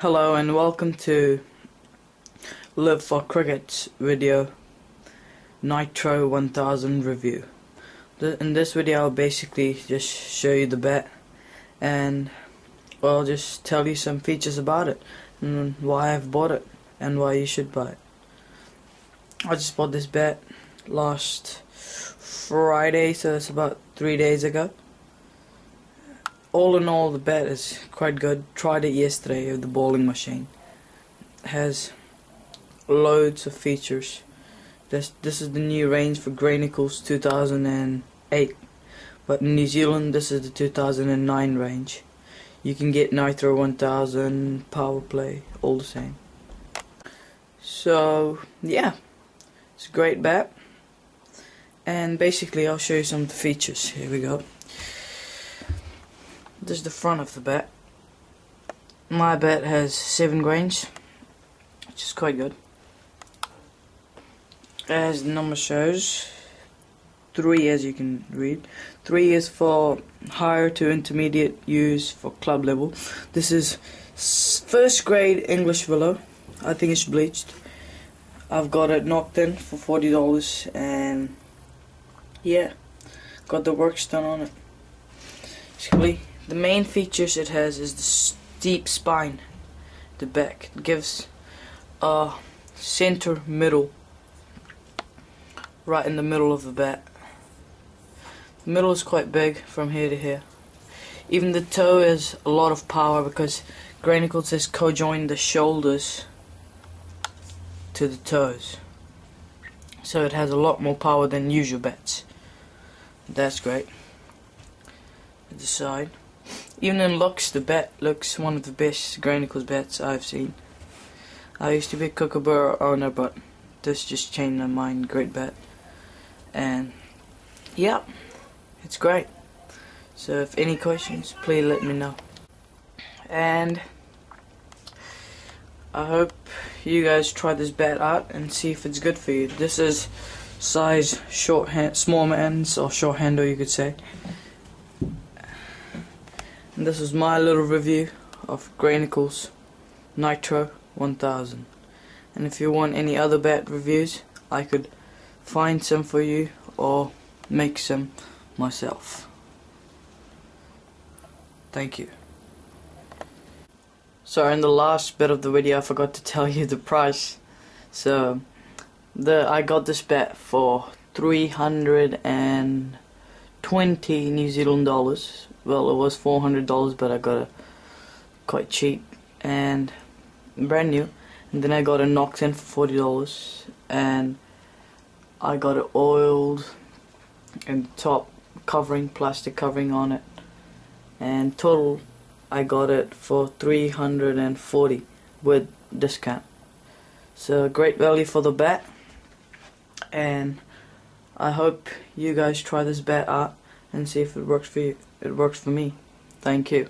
Hello and welcome to Live for Cricket's video Nitro 1000 review. In this video I'll basically just show you the bat and I'll just tell you some features about it and why I've bought it and why you should buy it. I just bought this bat last Friday so that's about three days ago all in all, the bat is quite good. Tried it yesterday with the bowling machine. Has loads of features. This this is the new range for Gray-Nicolls 2008, but in New Zealand this is the 2009 range. You can get Nitro 1000, Power Play, all the same. So yeah, it's a great bat. And basically, I'll show you some of the features. Here we go. This is the front of the bat. My bat has 7 grains, which is quite good. As the number shows, 3 as you can read. 3 is for higher to intermediate use for club level. This is first grade English willow. I think it's bleached. I've got it knocked in for $40 and yeah, got the works done on it. Basically, the main features it has is the steep spine, the back. It gives a center middle, right in the middle of the bat. The middle is quite big from here to here. Even the toe has a lot of power because Gray-Nicolls says co-join the shoulders to the toes. So it has a lot more power than usual bats. That's great. At the side. Even in Lux, the bat looks one of the best Gray-Nicolls bats I've seen. I used to be a Kookaburra owner, but this just changed my mind. Great bat. And, yeah, it's great. So if any questions, please let me know. And I hope you guys try this bat out and see if it's good for you. This is size short hand, small hands or short handle, you could say. And this is my little review of Gray-Nicolls Nitro 1000. And if you want any other bat reviews, I could find some for you or make some myself. Thank you. So in the last bit of the video I forgot to tell you the price. So the I got this bat for 320 New Zealand dollars. Well it was $400 but I got it quite cheap and brand new. And then I got a in for $40 and I got it oiled and top covering plastic covering on it. And total I got it for 340 with discount. So great value for the bat and I hope you guys try this bat out and see if it works for you. It works for me. Thank you.